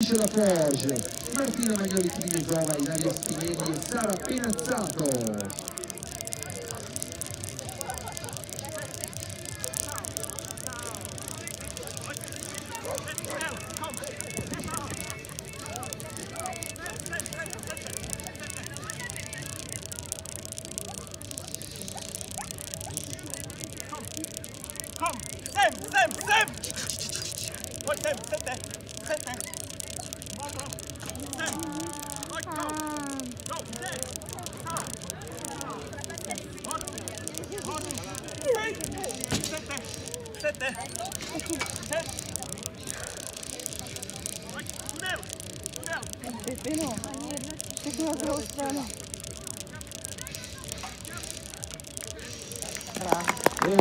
La Forge, Martina Magnoli Trinesova, Ilaria Spinelli e Sara Penazzato. Kom! Sem, sem, sem! Oj, sem, sätt dig! Sätt dig! 競って Pepe no, se quedó cruzado. Bravo.